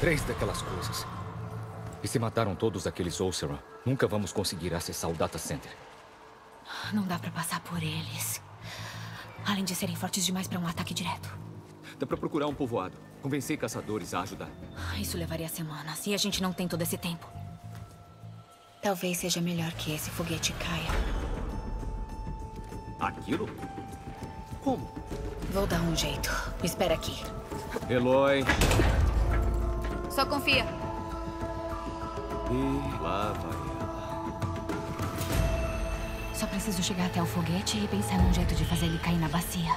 três daquelas coisas. E se mataram todos aqueles Ulceron, nunca vamos conseguir acessar o Data Center. Não dá pra passar por eles. Além de serem fortes demais para um ataque direto. Dá pra procurar um povoado. Convencer caçadores a ajudar. Isso levaria semanas. E a gente não tem todo esse tempo. Talvez seja melhor que esse foguete caia. Aquilo? Como? Vou dar um jeito. Me espera aqui. Eloy. Só confia. E lá vai ela. Só preciso chegar até o foguete e pensar num jeito de fazer ele cair na bacia.